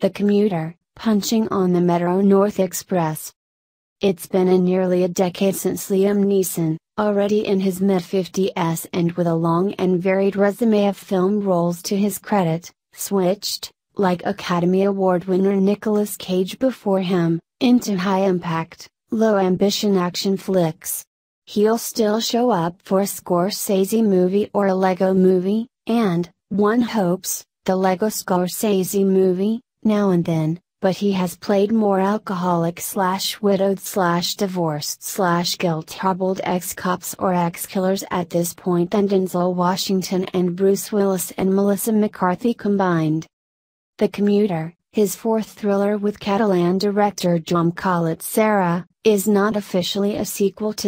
The Commuter, punching on the Metro North Express. It's been a nearly a decade since Liam Neeson, already in his mid 50s and with a long and varied resume of film roles to his credit, switched, like Academy Award winner Nicolas Cage before him, into high impact, low ambition action flicks. He'll still show up for a Scorsese movie or a Lego movie, and, one hopes, the Lego Scorsese movie, now and then, but he has played more alcoholic slash widowed slash divorced slash guilt hobbled ex cops or ex killers at this point than Denzel Washington and Bruce Willis and Melissa McCarthy combined. The Commuter, his fourth thriller with Catalan director Jaume Collet-Serra, is not officially a sequel to